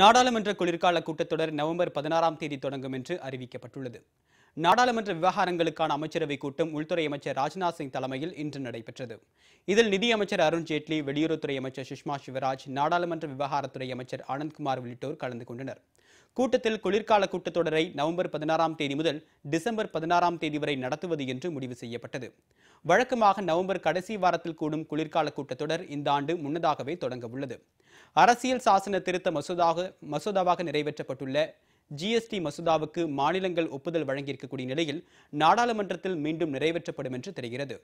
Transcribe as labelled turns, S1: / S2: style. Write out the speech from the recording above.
S1: நாடாளுமன்ற குளிர்கால கூட்டத்தொடர் நவம்பர் பதினாறாம் தேதி தொடங்கும் என்று அறிவிக்கப்பட்டுள்ளது. நாடாளுமன்ற விவகாரங்களுக்கான அமைச்சரவை கூட்டம் உள்துறை அமைச்சர் ராஜ்நாத் சிங் தலைமையில் இன்று நடைபெற்றது. இதில் நிதியமைச்சர் அருண் ஜேட்லி வெளியுறவுத்துறை அமைச்சர் சுஷ்மா சிவராஜ் நாடாளுமன்ற விவகாரத்துறை அமைச்சர் ஆனந்த்குமார் உள்ளிட்டோர் கலந்து கொண்டனர். கூட்டத்தில் குளிர்கால கூட்டத்தொடரை நவம்பர் பதினாறாம் தேதி முதல் டிசம்பர் பதினாறாம் தேதி வரை நடத்துவது என்று முடிவு செய்யப்பட்டது. வழக்கமாக நவம்பர் கடைசி வாரத்தில் கூடும் குளிர்கால கூட்டத்தொடர் இந்த ஆண்டு முன்னதாகவே தொடங்க உள்ளது. அரசியல் சாசன திருத்த மசோதாக மசோதாவாக நிறைவேற்றப்பட்டுள்ள ஜிஎஸ்டி மசோதாவுக்கு மாநிலங்கள் ஒப்புதல் வழங்கியிருக்கக்கூடிய நிலையில் நாடாளுமன்றத்தில் மீண்டும் நிறைவேற்றப்படும் என்று தெரிகிறது.